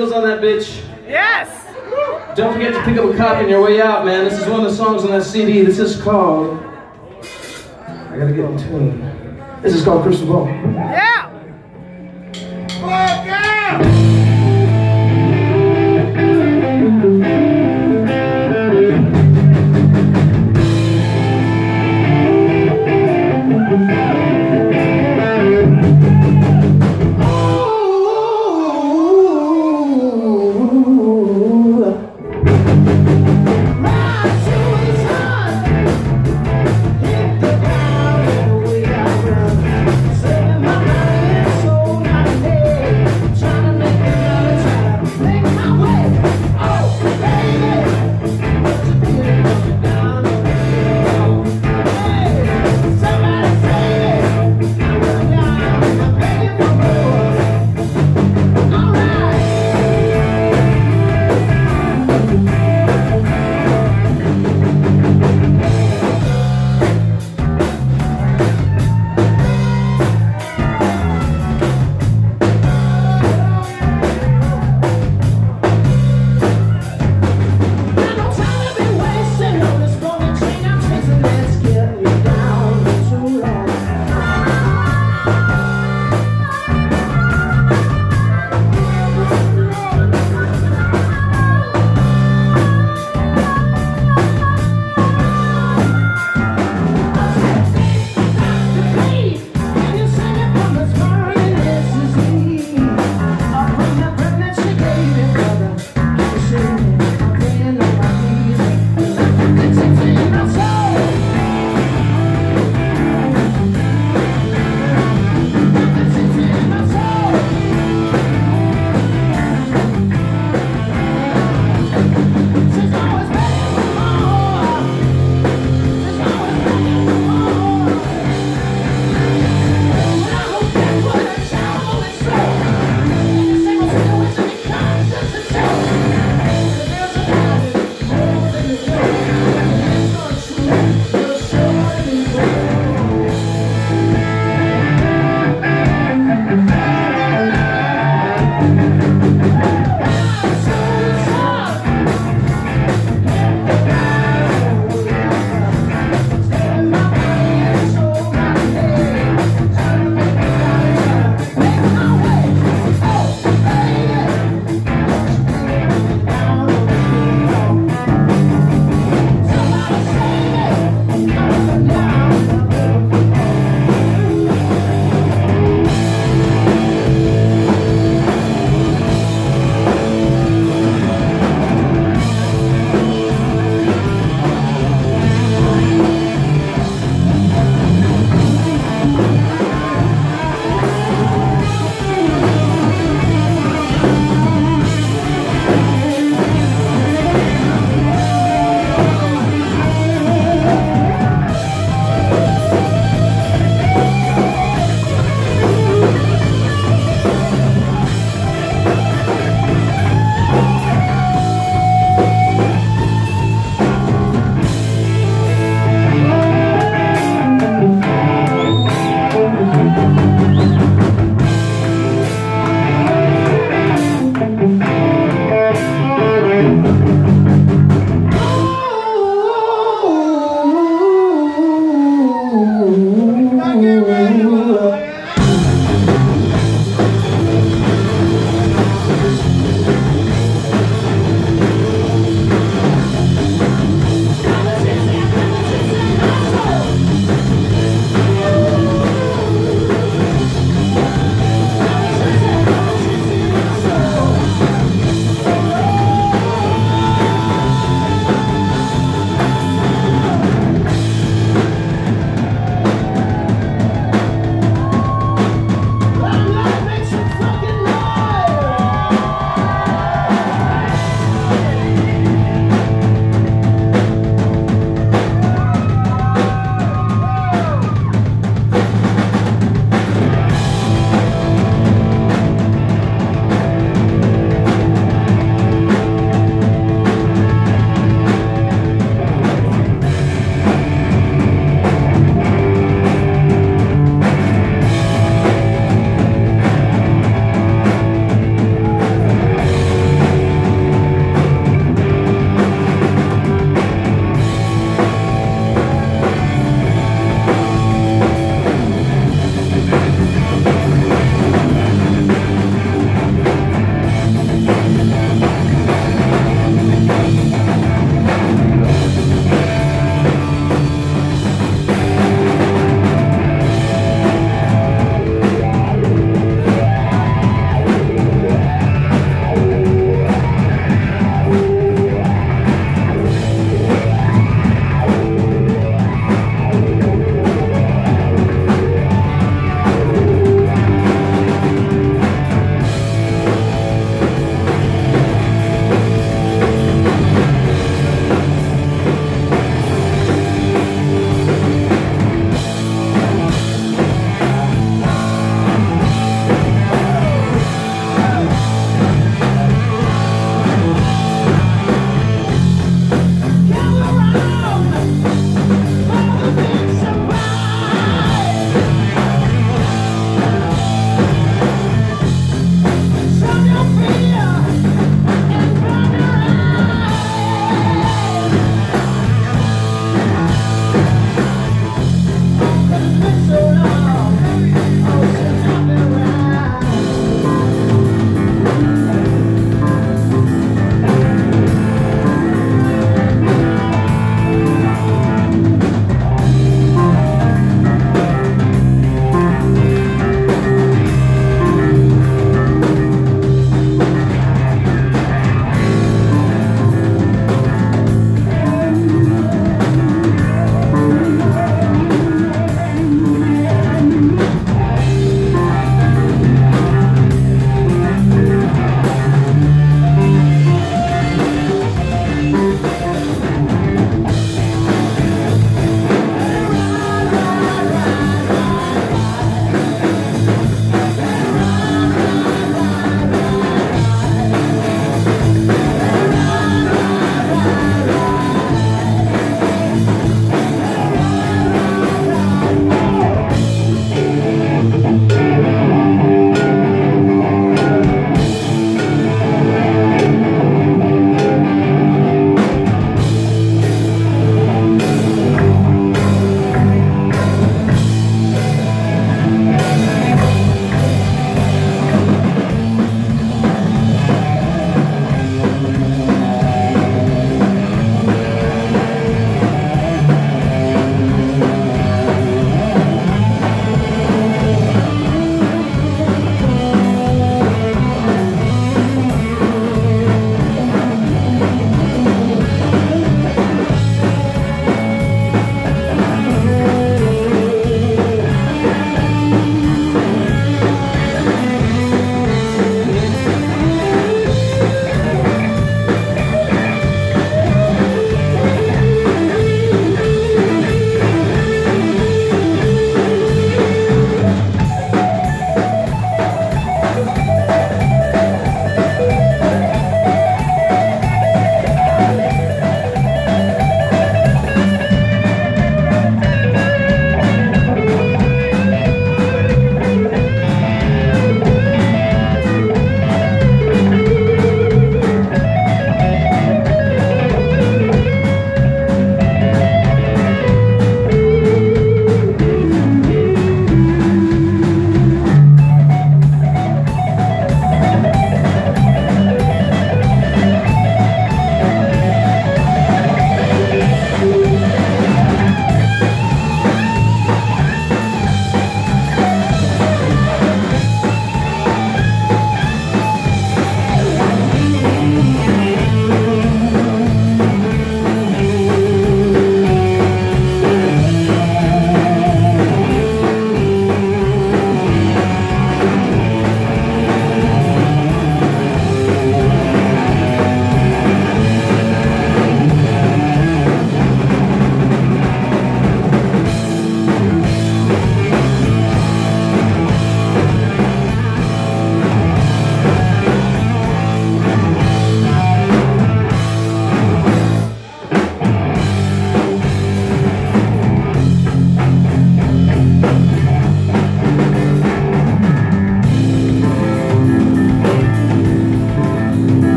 on that bitch. Yes! Don't forget to pick up a copy on your way out, man. This is one of the songs on that CD. This is called... I gotta get in tune. This is called Crystal Ball. Yeah!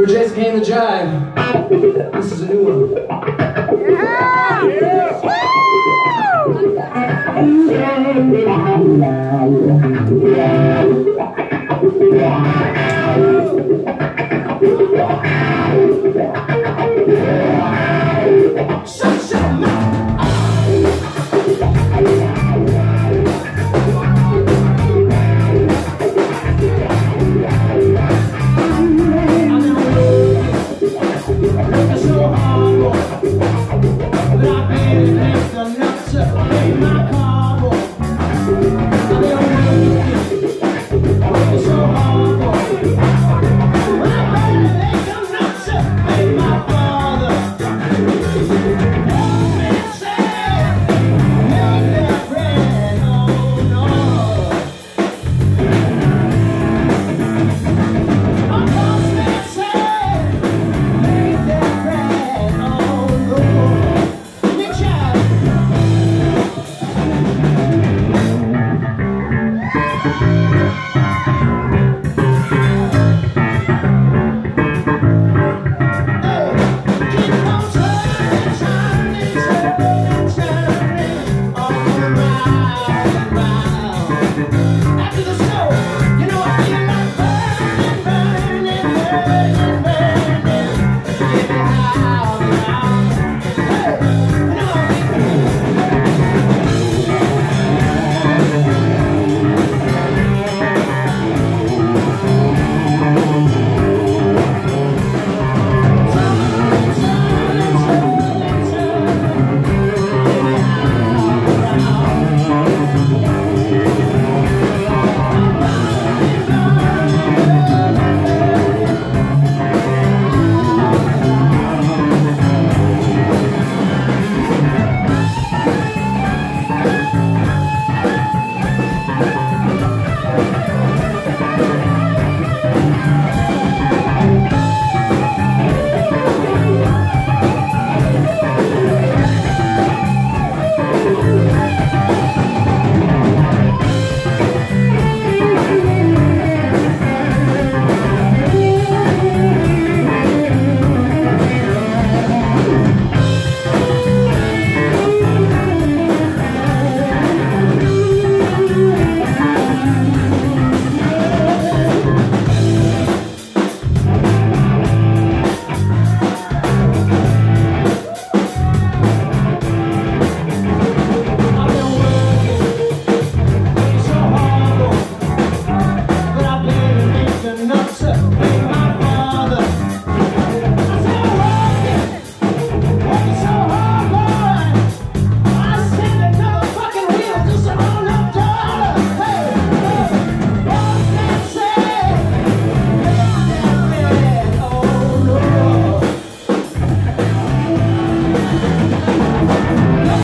We're Jason Kane to Jive. This is a new one. Yeah!